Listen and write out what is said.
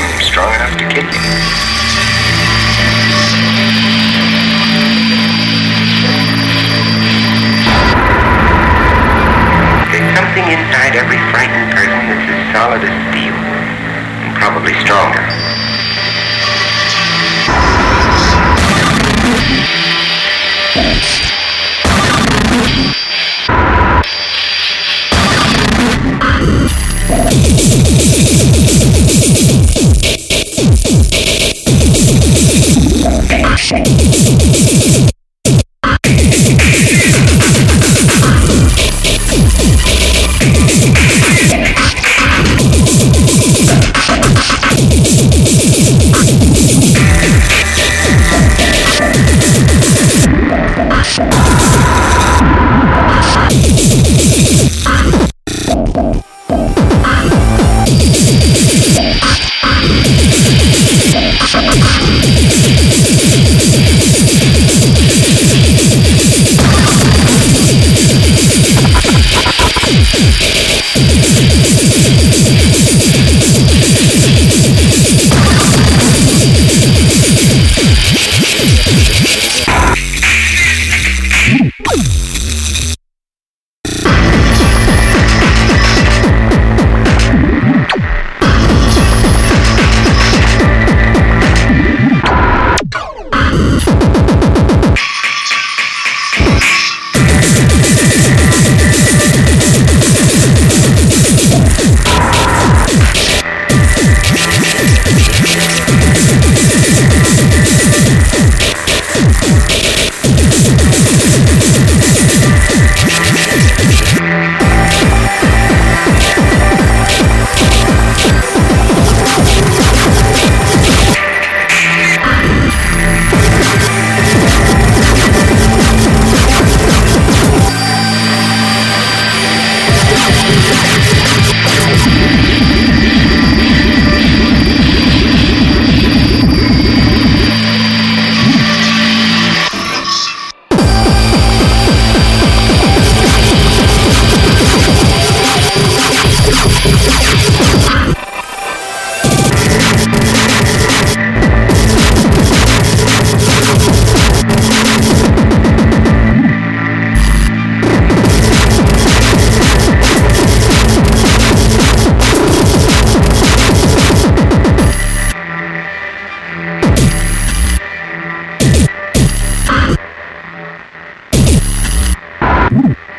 become strong enough to kill. There's something inside every frightened person that's as solid as steel, and probably stronger. Ooh.